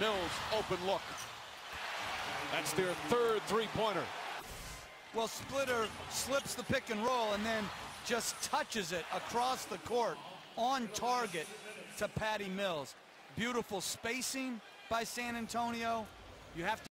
Mills open look. That's their third three-pointer. Well, Splitter slips the pick and roll and then just touches it across the court on target to Patty Mills. Beautiful spacing by San Antonio. You have to